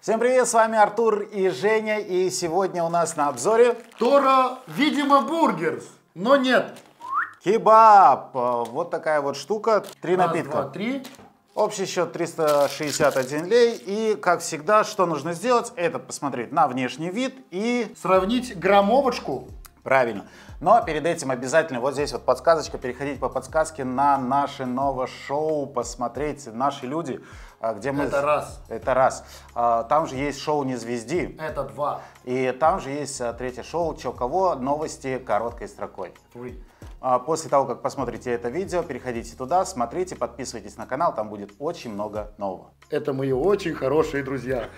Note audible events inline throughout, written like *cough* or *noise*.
Всем привет, с вами Артур и Женя, и сегодня у нас на обзоре Тора, видимо, бургерс, но нет. кебаб. Вот такая вот штука, три Раз, напитка. два, три. Общий счет 361 лей. И, как всегда, что нужно сделать? Это посмотреть на внешний вид и... Сравнить граммовочку. Правильно. Но перед этим обязательно вот здесь вот подсказочка, переходить по подсказке на наше новое шоу, посмотреть наши люди, где мы... Это раз. Это раз. А, Там же есть шоу «Не звезди». Это два. И там же есть а, третье шоу «Чё кого?» Новости короткой строкой. Three. А, После того, как посмотрите это видео, переходите туда, смотрите, подписывайтесь на канал, там будет очень много нового. Это мои очень хорошие друзья.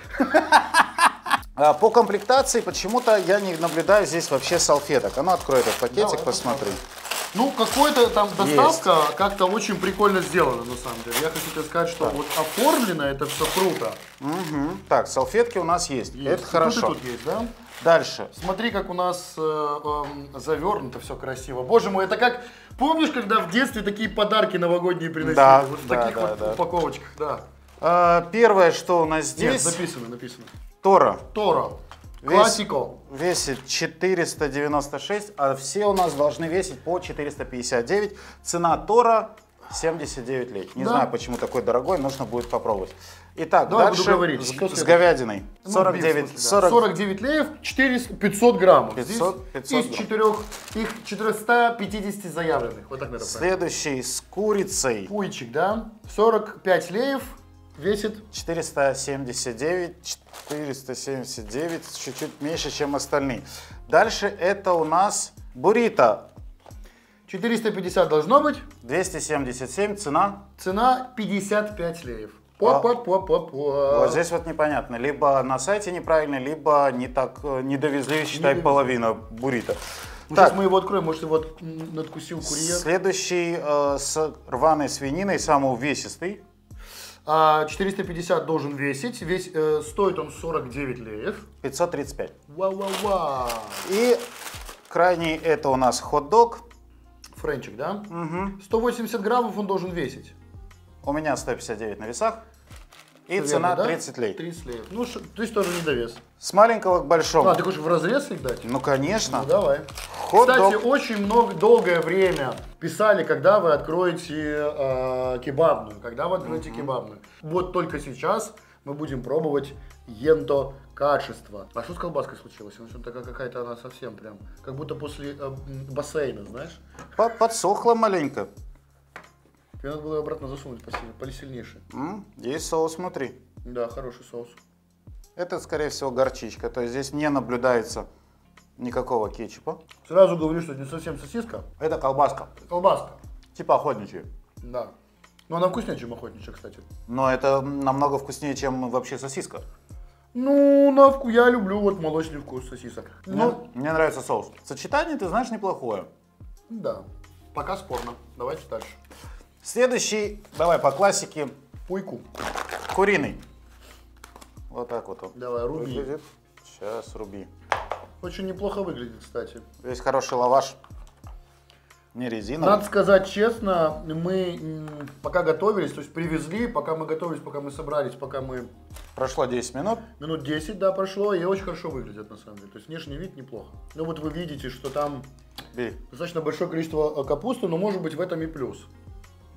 А, По комплектации почему-то я не наблюдаю здесь вообще салфеток. А ну открой этот пакетик, Давай посмотри. Ну, какой-то там доставка как-то очень прикольно сделана, на самом деле. Я хочу тебе сказать, что вот оформлено это все круто. Мгм. Так, салфетки у нас есть. Есть. Это И хорошо. Тут, и тут есть, да? Дальше. Смотри, как у нас э, эм, завернуто все красиво. Боже мой, это как... Помнишь, когда в детстве такие подарки новогодние приносили? Да, вот в да, таких да, вот да. упаковочках, да. А, Первое, что у нас Нет, здесь, написано, написано. Тора. Тора. Классико. Весит 496, а все у нас должны весить по 459. Цена Тора 79 лей. Не Да. знаю, почему такой дорогой, нужно будет попробовать. Итак, Давай дальше говорить. с, с говядиной. Ну, 49, биф, в смысле, 40, да. 49 леев, 400, 500 граммов. 500, Здесь 500 из грамм. четырех, их 450 заявленных. Вот так, правильно. Следующий с курицей. Пуйчик, да? 45 леев, весит 479, 479, чуть-чуть меньше, чем остальные. Дальше это у нас буррито. 450 должно быть, 277, цена. цена 55 леев. А. По-по-по-по-по. Вот здесь вот непонятно. Либо на сайте неправильно, либо не так э, не довезли, считай, довезли. половина буррито. Ну, Так, Сейчас мы его откроем, может, его надкусил курьер. следующий э, с рваной свининой, самый увесистый. А, 450 должен весить, весь, э, стоит он 49 леев. 535. Вау-вау-вау. И крайний это у нас хот-дог. Френчик, да? Мгм. 180 граммов он должен весить. У меня 159 на весах. И Всё цена верно, да? 30 лей. 30 леев. Ну, то есть тоже не довес. С маленького к большому. А, ты хочешь в разрез их дать? Ну, конечно. Ну, давай. Хот-дог. Кстати, очень много, долгое время писали, когда вы откроете э, кебабную. Когда вы откроете кебабную. Вот только сейчас мы будем пробовать енто качество. А что с колбаской случилось? Она что-то такая какая-то она совсем прям, как будто после э, бассейна, знаешь? По- Подсохла маленько. Тебе надо было обратно засунуть посильнейше. М, Есть соус внутри. Да, хороший соус. Это, скорее всего, горчичка. То есть здесь не наблюдается никакого кетчупа. Сразу говорю, что это не совсем сосиска, Это колбаска. колбаска. Типа охотничья. Да. Но она вкуснее, чем охотничья, кстати. Но это намного вкуснее, чем вообще сосиска. Ну, на вку я люблю вот молочный вкус сосисок. Мне, Ну, мне нравится соус. Сочетание, ты знаешь, неплохое. да. Пока спорно. Давайте дальше. Следующий, давай по классике, Пуйку. куриный. Вот так вот он Давай, руби. выглядит. Сейчас руби. Очень неплохо выглядит, кстати. Здесь хороший лаваш. Не резиновый. Надо сказать честно, мы пока готовились, то есть привезли, пока мы готовились, пока мы собрались, пока мы Прошло 10 минут. минут 10, да, прошло, и очень хорошо выглядят на самом деле. То есть внешний вид неплохо. Ну вот вы видите, что там Бери. достаточно большое количество э, капусты, но может быть в этом и плюс.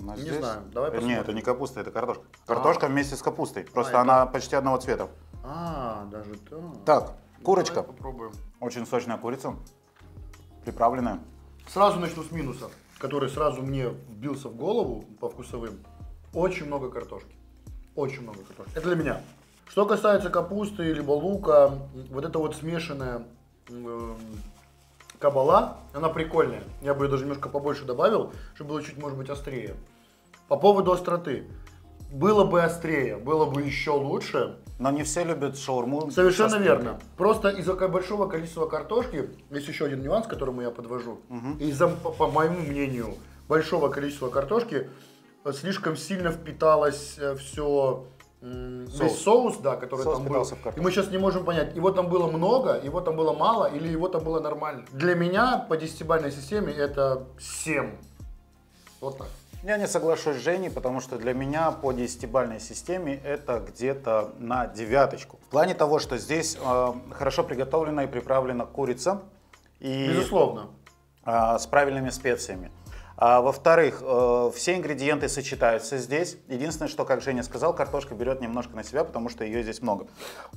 Ну, Не здесь- знаю, давай Э, посмотрим. Нет, это не капуста, это картошка. Картошка вместе с капустой. Просто это- она почти одного цвета. А, даже так. Так, курочка. Давай попробуем. Очень сочная курица. Приправленная. Сразу начну с минуса, который сразу мне вбился в голову по вкусовым. Очень много картошки. Очень много картошки. Это для меня. Что касается капусты либо лука, вот это вот смешанная м, кабала, она прикольная. Я бы ее даже немножко побольше добавил, чтобы было чуть, может быть, острее. По поводу остроты. Было бы острее, было бы еще лучше, Но не все любят шаурму. Совершенно со верно. Просто из-за большого количества картошки, есть еще один нюанс, к которому я подвожу. Из-за, по, по моему мнению, большого количества картошки э, слишком сильно впиталось все Соус. весь соус, да, который Соус там был. И мы сейчас не можем понять, его там было много, его там было мало, или его там было нормально. Для меня по десятибалльной системе это 7. Вот так. Я не соглашусь с Женей, потому что для меня по десятибальной системе это где-то на девяточку. В плане того, что здесь э, хорошо приготовлена и приправлена курица. И, Безусловно. э, с правильными специями. А, во-вторых, э, все ингредиенты сочетаются здесь. Единственное, что, как Женя сказал, картошка берет немножко на себя, потому что ее здесь много.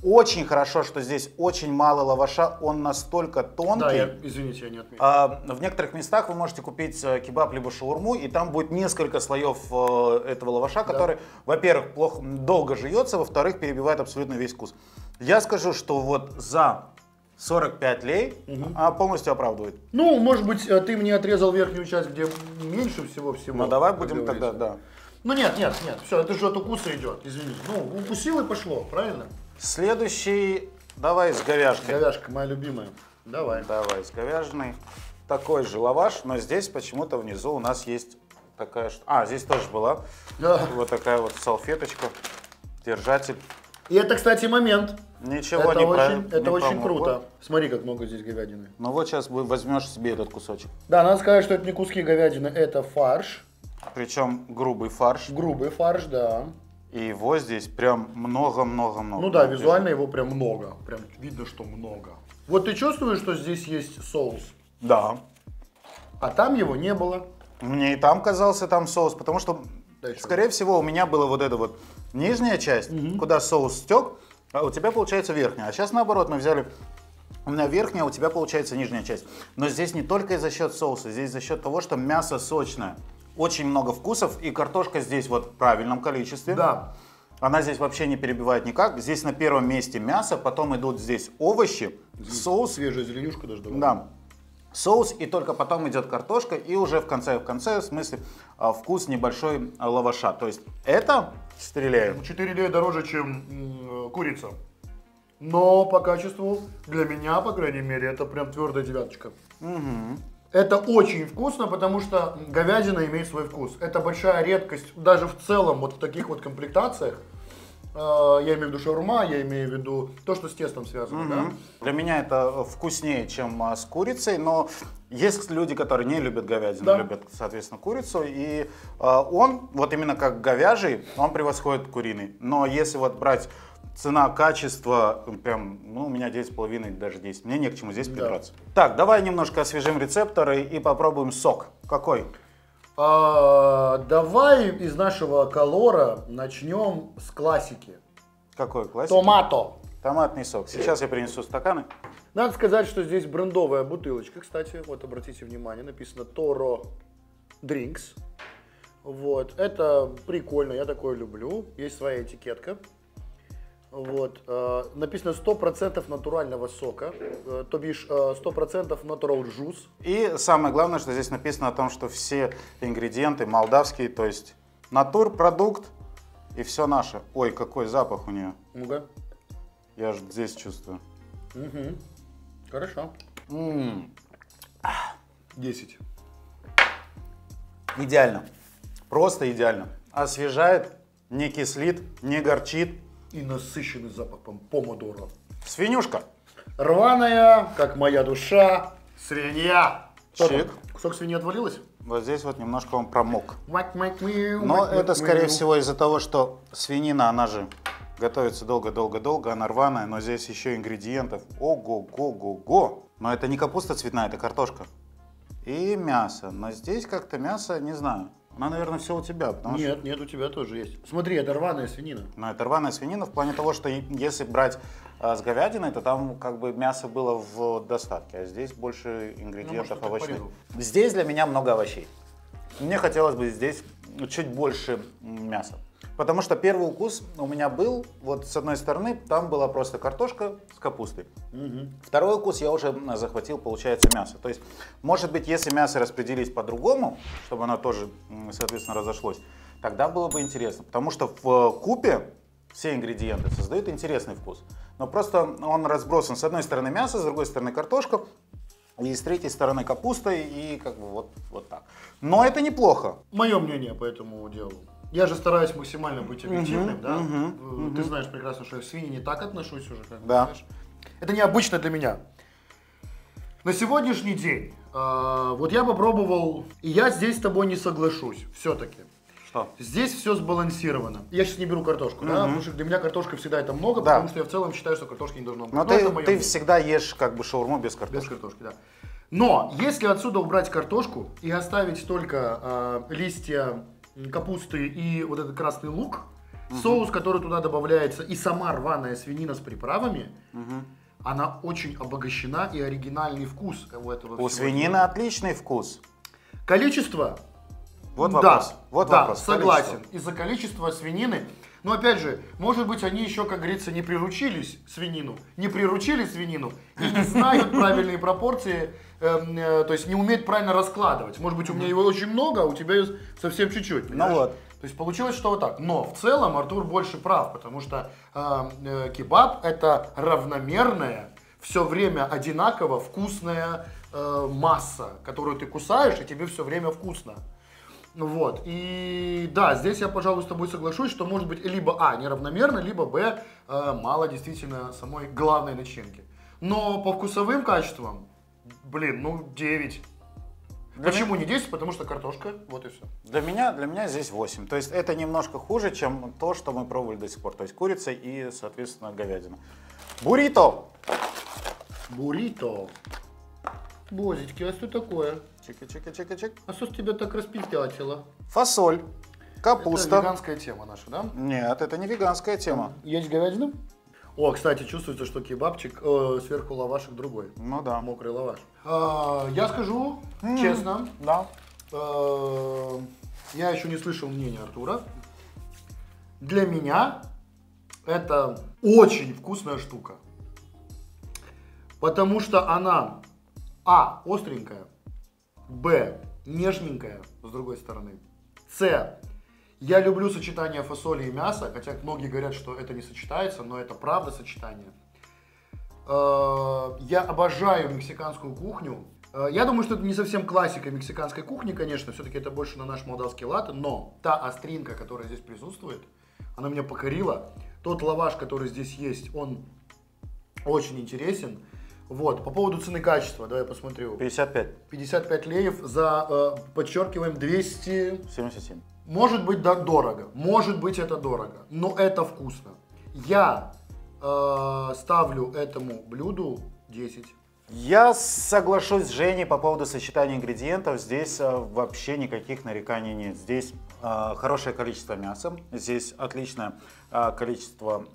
Очень хорошо, что здесь очень мало лаваша, он настолько тонкий. Да, я, извините, я не отметил. А, в некоторых местах вы можете купить э, кебаб либо шаурму, и там будет несколько слоев э, этого лаваша, который, во-первых, плохо, долго жуется, во-вторых, перебивает абсолютно весь вкус. Я скажу, что вот за 45 лей а, полностью оправдывает. Ну, может быть, э, ты мне отрезал верхнюю часть, где меньше всего всего. Ну давай будем тогда, говорится. да. Ну нет, нет, нет, все, это же от укуса идет, извини. Ну, укусил и пошло, правильно? Следующий, давай с говяжкой. Говяжка моя любимая. Давай. Давай с говяжиной. Такой же лаваш, но здесь почему-то внизу у нас есть такая... А, здесь тоже была Да. вот такая вот салфеточка, держатель. И это, кстати, момент. Ничего это не про- очень, это не очень помогло. круто. Смотри, как много здесь говядины. Ну вот сейчас возьмешь себе этот кусочек. Да, надо сказать, что это не куски говядины, это фарш. Причем грубый фарш. Грубый фарш, да. И его здесь прям много-много-много. Ну да, визуально его прям много. Прям видно, что много. Вот ты чувствуешь, что здесь есть соус, Да. а там его не было. Мне и там казался там соус, потому что, Дальше. скорее всего, у меня была вот эта вот нижняя часть, куда соус стек, а у тебя получается верхняя. А сейчас наоборот, мы взяли у меня верхняя, у тебя получается нижняя часть. Но здесь не только за счет соуса, здесь за счет того, что мясо сочное. Очень много вкусов, и картошка здесь вот в правильном количестве. Да. Она здесь вообще не перебивает никак. Здесь на первом месте мясо, потом идут здесь овощи, соус, Свежая зеленюшка даже давай. да, соус, и только потом идет картошка, и уже в конце, в конце, в смысле, а, вкус небольшой а, лаваша. То есть это стреляет. 4 лея дороже, чем курица. Но по качеству, для меня, по крайней мере, это прям твердая девяточка. Это очень вкусно, потому что говядина имеет свой вкус. Это большая редкость, даже в целом, вот в таких вот комплектациях. Э, Я имею в виду шаурма, я имею в виду то, что с тестом связано, да? Для меня это вкуснее, чем а, с курицей, но есть люди, которые не любят говядину, Да. любят, соответственно, курицу, и а, он, вот именно как говяжий, он превосходит куриный. Но если вот брать цена, качество, прям, ну, у меня 9,5, даже 10, мне не к чему здесь придраться. Так, давай немножко освежим рецепторы и попробуем сок. Какой? А, давай из нашего колора начнем с классики. Какой классик? Томато. Томатный сок. Сейчас я принесу стаканы. Надо сказать, что здесь брендовая бутылочка, кстати. Вот обратите внимание, написано Toro Drinks. Вот, это прикольно, я такое люблю. Есть своя этикетка. Вот, э, написано 100% натурального сока, э, то бишь э, 100% natural juice. И самое главное, что здесь написано о том, что все ингредиенты молдавские, то есть натурпродукт и все наше. Ой, какой запах у нее. Ну-ка. Я же здесь чувствую. Мгм. Хорошо. М, 10. Идеально. Просто идеально. Освежает, не кислит, не горчит. И насыщенный запахом помидора. Свинюшка. Рваная, как моя душа, свинья. Чик. Кусок свиньи отвалилось? Вот здесь вот немножко он промок. Но это, скорее всего, из-за того, что свинина, она же готовится долго-долго-долго, она рваная, но здесь еще ингредиентов. Ого-го-го-го. Но это не капуста цветная, это картошка. И мясо. Но здесь как-то мясо, не знаю. Она, наверное, все у тебя, потому что... Нет, нет, у тебя тоже есть. Смотри, это рваная свинина. Но это рваная свинина в плане того, что если брать а, с говядиной, то там как бы мясо было в достатке, а здесь больше ингредиентов может, ты овощных. Здесь для меня много овощей. Мне хотелось бы здесь чуть больше мяса. Потому что первый укус у меня был, вот с одной стороны, там была просто картошка с капустой. Второй укус я уже захватил, получается, мясо. То есть, может быть, если мясо распределить по-другому, чтобы оно тоже, соответственно, разошлось, тогда было бы интересно. Потому что в э, купе все ингредиенты создают интересный вкус. Но просто он разбросан. С одной стороны мясо, с другой стороны картошка, и с третьей стороны капуста, и как бы вот, вот так. Но это неплохо. Мое мнение по этому делу. Я же стараюсь максимально быть объективным, Мгм, да? Э, Ты знаешь прекрасно, что я к свиньи не так отношусь уже, как бы, Да. знаешь. Это необычно для меня. На сегодняшний день А, вот я попробовал, и я здесь с тобой не соглашусь, все-таки. Что? Здесь все сбалансировано. Я сейчас не беру картошку, да, потому что для меня картошка всегда это много, Да. потому что я в целом считаю, что картошки не должно быть. Но Ну, это ты, моё ты мнение. всегда ешь как бы шаурму без Без картошки. картошки, да. Но если отсюда убрать картошку и оставить только а, листья капусты и вот этот красный лук, соус, который туда добавляется, и сама рваная свинина с приправами, она очень обогащена и оригинальный вкус у этого У свинины отличный вкус. Количество Вот да, вопрос. Вот да, вопрос. согласен. Из-за количества свинины. Но опять же, может быть, они еще, как говорится, не приручились свинину, не приручили свинину и не знают правильные пропорции, эм, э, то есть не умеют правильно раскладывать. Может быть, у меня его очень много, а у тебя совсем чуть-чуть. Ну вот. То есть получилось, что вот так. Но в целом Артур больше прав, потому что э, э, кебаб это равномерная, все время одинаково вкусная э, масса, которую ты кусаешь, и тебе все время вкусно. Ну Вот. И да, здесь я, пожалуй, с тобой соглашусь, что может быть либо А, неравномерно, либо Б, э, мало действительно самой главной начинки. Но по вкусовым качествам, блин, ну 9. Для Почему не 10? Потому что картошка, вот и все. Для меня, для меня здесь 8. То есть это немножко хуже, чем то, что мы пробовали до сих пор. То есть курица и, соответственно, говядина. Буррито. Буррито. Бозички, а что такое? Чика-чика-чика-чик. А что ж тебя так распиздятило? Фасоль. Это Капуста. веганская тема наша, да? Нет, это не веганская тема. Есть говядина? О, кстати, чувствуется, что кебабчик, э, сверху лавашек другой. Ну да. Мокрый лаваш. А, я скажу честно, Да. э, я еще не слышал мнения Артура. Для меня это очень вкусная штука. Потому что она, а, остренькая, б, нежненькая, с другой стороны, с, я люблю сочетание фасоли и мяса, хотя многие говорят, что это не сочетается, но это правда сочетание. Э, Я обожаю мексиканскую кухню. Э, Я думаю, что это не совсем классика мексиканской кухни, конечно, все-таки это больше на наш молдавский лад, но та остринка, которая здесь присутствует, она меня покорила. Тот лаваш, который здесь есть, он очень интересен. Вот, по поводу цены качества, давай я посмотрю. 55. 55 леев за, э, подчеркиваем, 200 77. может быть, да, дорого. Может быть, это дорого. Но это вкусно. Я э, ставлю этому блюду 10. Я соглашусь с Женей по поводу сочетания ингредиентов. Здесь э, вообще никаких нареканий нет. Здесь э, хорошее количество мяса, здесь отличное э, количество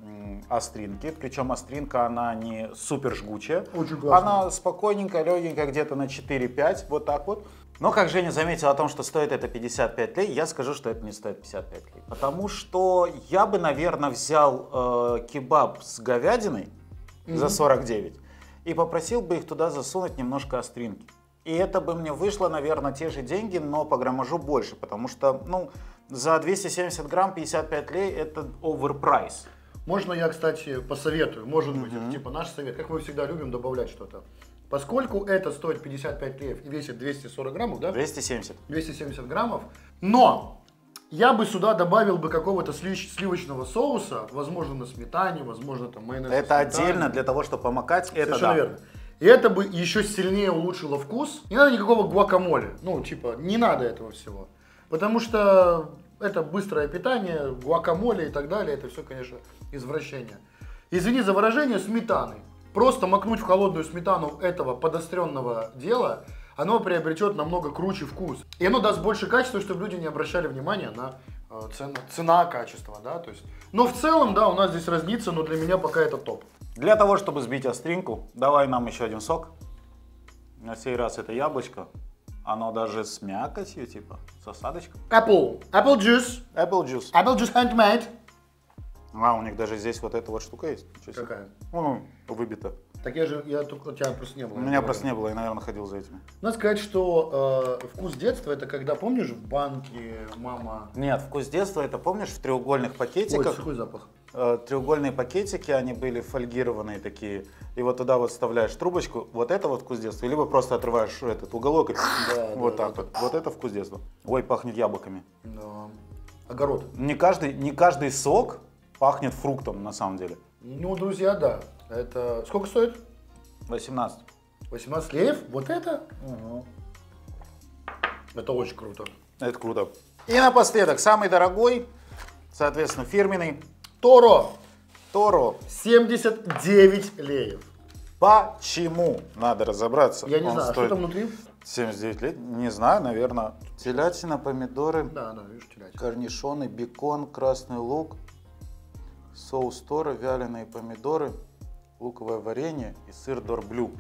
остринки. Причем остринка, она не супер жгучая. Очень классно. Она спокойненькая, легенькая, где-то на 4-5, вот так вот. Но как Женя заметил о том, что стоит это 55 лей, я скажу, что это не стоит 55 лей. Потому что я бы, наверное, взял э, кебаб с говядиной за 49 и попросил бы их туда засунуть немножко остринки. И это бы мне вышло, наверное, те же деньги, но по граммажу больше, потому что, ну, за 270 грамм 55 лей это оверпрайс. Можно я, кстати, посоветую, может быть, это типа наш совет, как мы всегда любим добавлять что-то. Поскольку это стоит 55 леев и весит 240 граммов, да? 270. 270 граммов. Но я бы сюда добавил бы какого-то слив- сливочного соуса, возможно, на сметане, возможно, там майонез. Это отдельно для того, чтобы помакать. Это Совершенно да. верно. И это бы еще сильнее улучшило вкус. Не надо никакого гуакамоле. Ну, типа, не надо этого всего. Потому что это быстрое питание, гуакамоле и так далее. Это все, конечно, извращение. Извини за выражение, сметаны. Просто макнуть в холодную сметану этого подостренного дела, оно приобретет намного круче вкус. И оно даст больше качества, чтобы люди не обращали внимания на э, цена, цена качество, да, то есть. Но в целом, да, у нас здесь разница, но для меня пока это топ. Для того, чтобы сбить остринку, давай нам еще один сок. На сей раз это яблочко. Оно даже с мякотью, типа, с осадочком. Apple. Apple juice. Apple juice. Apple juice handmade. А, у них даже здесь вот эта вот штука есть. Какая? Ну, выбита. Так я же, я только, у тебя просто не было. У меня просто не было, я, наверное, ходил за этими. Надо сказать, что э, вкус детства, это когда, помнишь, в банке мама... Нет, вкус детства, это помнишь, в треугольных Ой, пакетиках? какой запах. э, треугольные пакетики, они были фольгированные такие. И вот туда вот вставляешь трубочку, вот это вот вкус детства. Либо просто отрываешь этот уголок и Да, вот да, так вот. Вот это вкус детства. Ой, пахнет яблоками. Да. Огород. Не каждый, не каждый сок пахнет фруктом на самом деле. Ну, друзья, да. Это... Сколько стоит? 18. 18 леев? Вот это? Это очень круто. Это круто. И напоследок, самый дорогой, соответственно, фирменный Торо. Торо. 79 леев. Почему? Надо разобраться. Я не Он знаю, а что стоит там внутри? 79 лет? Не знаю, наверное. Телятина, помидоры, Да, да, видишь, телятина. корнишоны, бекон, красный лук, соус Торо, вяленые помидоры, луковое варенье и сыр дорблю.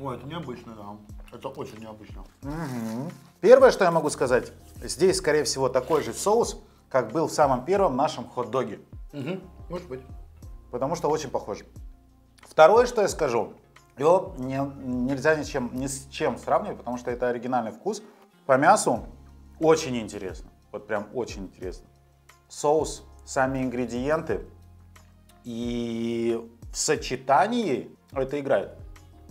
Ой, это необычно, да. Это очень необычно. Первое, что я могу сказать, здесь, скорее всего, такой же соус, как был в самом первом нашем хот-доге. Мгм, Может быть. потому что очень похож. Второе, что я скажу, его не- нельзя ничем, ни с чем сравнивать, потому что это оригинальный вкус. По мясу очень интересно, вот прям очень интересно. Соус, сами ингредиенты и в сочетании это играет.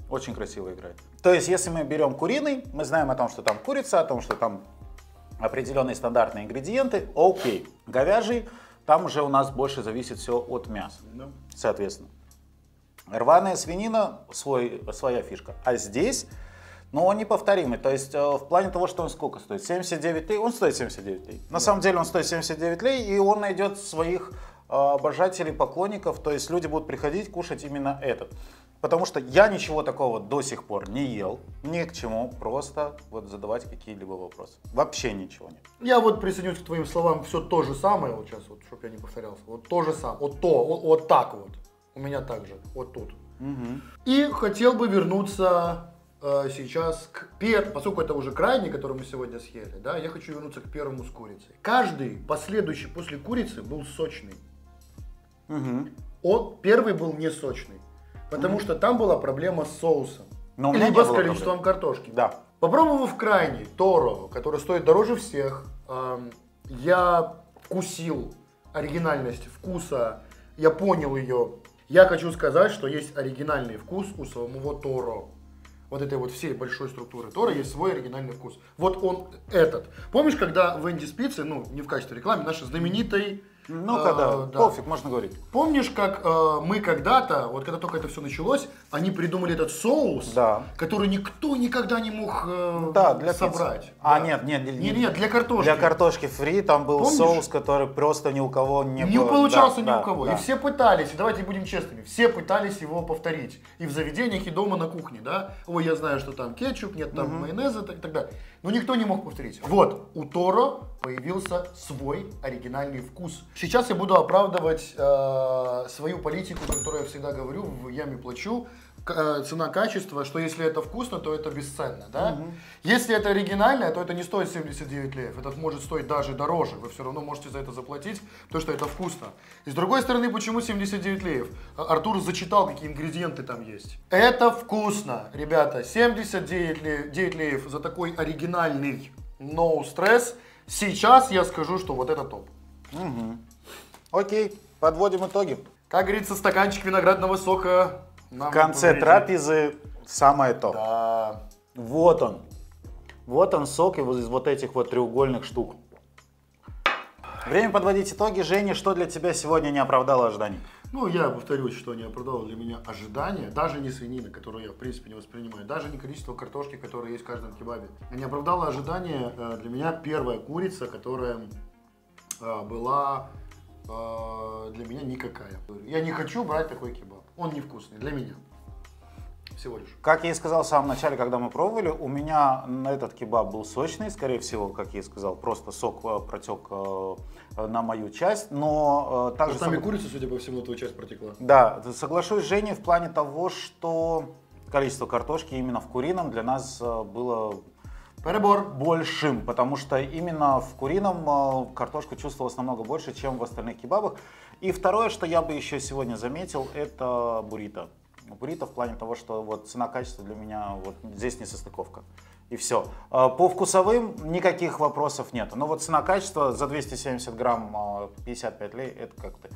Очень красиво играет. То есть, если мы берем куриный, мы знаем о том, что там курица, о том, что там определенные стандартные ингредиенты, окей. Говяжий, там уже у нас больше зависит все от мяса Да. соответственно. Рваная свинина свой, своя фишка. А здесь, ну, он неповторимый. То есть, э, в плане того, что он сколько стоит? 79 лей? Он стоит 79 лей. На самом деле он стоит 79 лей, и он найдет своих обожателей, поклонников. То есть люди будут приходить кушать именно этот. Потому что я ничего такого до сих пор не ел. Ни к чему. Просто вот задавать какие-либо вопросы. Вообще ничего нет. Я вот присоединюсь к твоим словам, все то же самое, вот сейчас, вот, чтобы я не повторялся, вот то же самое, вот то, вот, вот так вот, у меня так же, вот тут. И хотел бы вернуться э, сейчас к первому, поскольку это уже крайний, который мы сегодня съели, да, я хочу вернуться к первому с курицей. Каждый последующий после курицы был сочный. Он первый был не сочный, потому что там была проблема с соусом. Но либо с количеством картошки. Да. Попробовав крайний Торо, который стоит дороже всех, эм, я вкусил оригинальность вкуса, я понял ее. Я хочу сказать, что есть оригинальный вкус у самого Торо. Вот этой вот всей большой структуры Тора есть свой оригинальный вкус. Вот он этот. Помнишь, когда в Энди Спице, ну, не в качестве рекламы, нашей знаменитой... Ну, э, когда, да. пофиг, можно говорить. Помнишь, как э, мы когда-то, вот когда только это все началось, они придумали этот соус, Да. который никто никогда не мог э, Да, для пиццы. собрать. А, Да. нет, нет, не- Не, нет, для картошки. Для картошки фри там был Помнишь? соус, который просто ни у кого не, Не было. получался Да, ни да, у кого. да. И все пытались, и давайте будем честными, все пытались его повторить. И в заведениях, и дома на кухне, да. Ой, я знаю, что там кетчуп, нет там майонеза и так, так далее. Но никто не мог повторить. Вот, у Торо появился свой оригинальный вкус. Сейчас я буду оправдывать э, свою политику, которую я всегда говорю, в яме плачу. Э, Цена-качество, что если это вкусно, то это бесценно, да? Если это оригинальное, то это не стоит 79 лев. Это может стоить даже дороже. Вы все равно можете за это заплатить, потому что это вкусно. И с другой стороны, почему 79 лев? А- Артур зачитал, какие ингредиенты там есть. Это вкусно, ребята. 79 ле- 9 леев за такой оригинальный no stress. Сейчас я скажу, что вот это топ. Окей, подводим итоги. Как говорится, стаканчик виноградного сока. нам В конце трапезы самое то. Да. Вот он. Вот он сок из вот этих вот треугольных штук. Время подводить итоги. Женя, что для тебя сегодня не оправдало ожиданий? Ну, я повторюсь, что не оправдало для меня ожидания, даже не свинина, которую я, в принципе, не воспринимаю, даже не количество картошки, которое есть в каждом кебабе. Не оправдало ожидания э, для меня первая курица, которая э, была для меня никакая. Я не хочу брать такой кебаб. Он невкусный для меня. Всего лишь. Как я и сказал в самом начале, когда мы пробовали, у меня на этот кебаб был сочный, скорее всего, как я и сказал, просто сок э, протек э, на мою часть, но э, также... Сами согла- курица, судя по всему, твою часть протекла. Да, соглашусь с Женей в плане того, что количество картошки именно в курином для нас было Перебор. большим, потому что именно в курином э, картошка чувствовалась намного больше, чем в остальных кебабах. И второе, что я бы еще сегодня заметил, это буррито. Буррито в плане того, что вот цена-качество для меня вот здесь не состыковка. И все. По вкусовым никаких вопросов нет. Но вот цена-качество за 270 грамм э, 55 лей, это как-то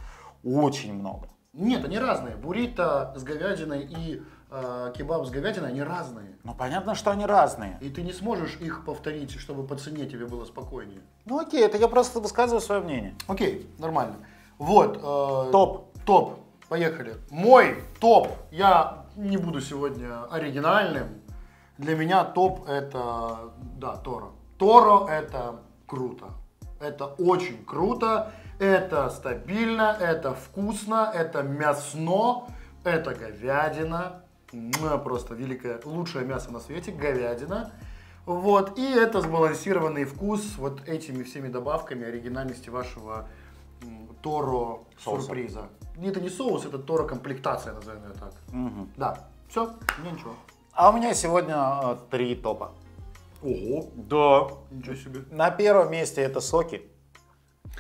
очень много. Нет, они разные. Буррито с говядиной и э, кебаб с говядиной, они разные. Ну понятно, что они разные. И ты не сможешь их повторить, чтобы по цене тебе было спокойнее. Ну окей, это я просто высказываю свое мнение. Окей, нормально. Вот. э, Топ. Топ. Поехали. Мой топ. Я не буду сегодня оригинальным. Для меня топ это, да, Торо. Торо это круто. Это очень круто, это стабильно, это вкусно, это мясно, это говядина. Просто великое, лучшее мясо на свете, говядина. Вот, и это сбалансированный вкус вот этими всеми добавками оригинальности вашего Торо сюрприза. Это не соус, это Торо комплектация, назовем ее так. Да, все, ничего. А у меня сегодня э, три топа. Ого, Да. ничего себе. На первом месте это соки.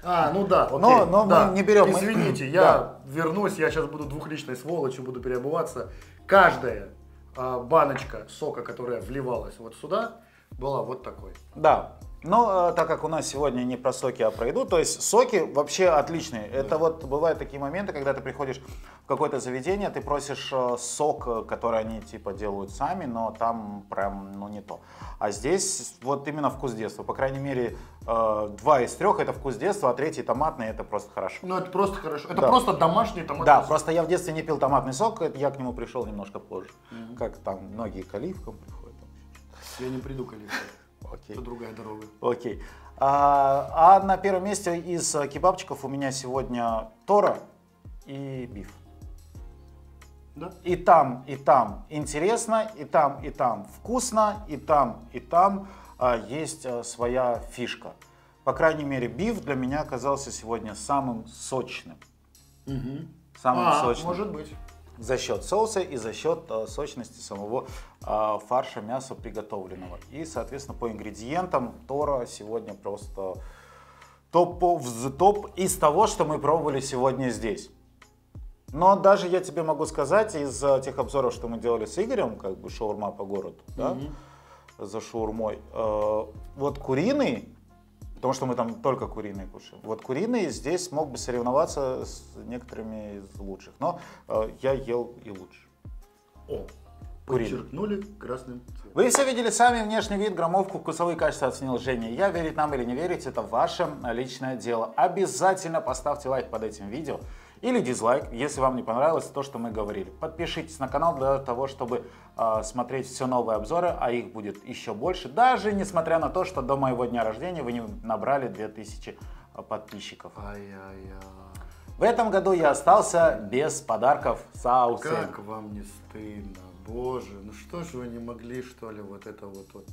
А, ну да, окей. Но- но мы да. не берем, мы- Извините, *clears throat* я вернусь, я сейчас буду двухличной сволочью, буду переобуваться. Каждая а, баночка сока, которая вливалась вот сюда, была вот такой. Да. Но э, так как у нас сегодня не про соки, а про еду, то есть соки вообще отличные. Это вот бывают такие моменты, когда ты приходишь в какое-то заведение, ты просишь э, сок, э, который они типа делают сами, но там прям ну не то. А здесь вот именно вкус детства. По крайней мере, два из трех это вкус детства, а третий томатный это просто хорошо. Ну, это просто хорошо. Это Да. просто домашний томатный Да, сок. просто я в детстве не пил томатный сок, я к нему пришел немножко позже. Как там многие к оливкам приходят. Я не приду к Алифе. Окей. Это другая дорога. Окей. А, а на первом месте из э, кебабчиков у меня сегодня Тора и биф. Да? И там, и там интересно, и там, и там вкусно, и там, и там а, есть а, своя фишка. По крайней мере, биф для меня оказался сегодня самым сочным. Самым А, сочным. может быть. За счет соуса и за счет э, сочности самого э, фарша мяса приготовленного. И, соответственно, по ингредиентам Тора сегодня просто топ в топ из того, что мы пробовали сегодня здесь. Но даже я тебе могу сказать из э, тех обзоров, что мы делали с Игорем, как бы шаурма по городу, да, за шаурмой, э, вот куриный, потому что мы там только куриные кушаем, вот куриный здесь мог бы соревноваться с некоторыми из лучших, но э, я ел и лучше. О, Куриный. подчеркнули красным цветом. Вы все видели сами внешний вид, громовку, вкусовые качества оценил Женя. Я верить нам или не верить, это ваше личное дело. Обязательно поставьте лайк под этим видео или дизлайк, если вам не понравилось то, что мы говорили. Подпишитесь на канал для того, чтобы э, смотреть все новые обзоры, а их будет еще больше, даже несмотря на то, что до моего дня рождения вы не набрали 2000 подписчиков. Ай-яй-яй. В этом году я остался без подарков Саусы. Как вам не стыдно? Боже, ну что же вы не могли, что ли, вот это вот вот.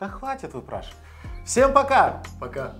Да хватит выпрашивать. Всем пока! Пока.